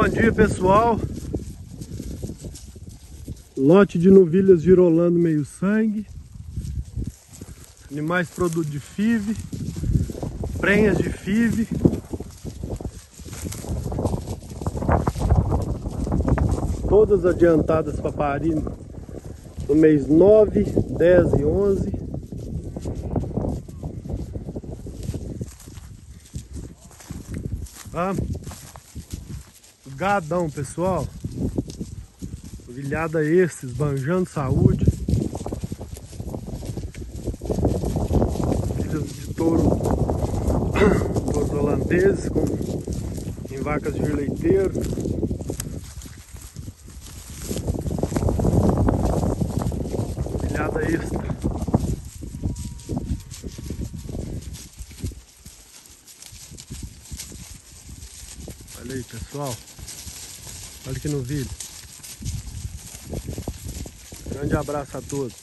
Bom dia pessoal. Lote de novilhas girolando meio sangue. Animais produto de FIV Prenhas de FIV Todas adiantadas para parir no mês 9, 10 e 11 Ah, gadão, pessoal. Vilhada esses, banjando saúde. Filhos de touro, touros holandeses com, em vacas de leiteiro. Vilhada extra. Olha aí, pessoal. Olha aqui no vídeo. Grande abraço a todos.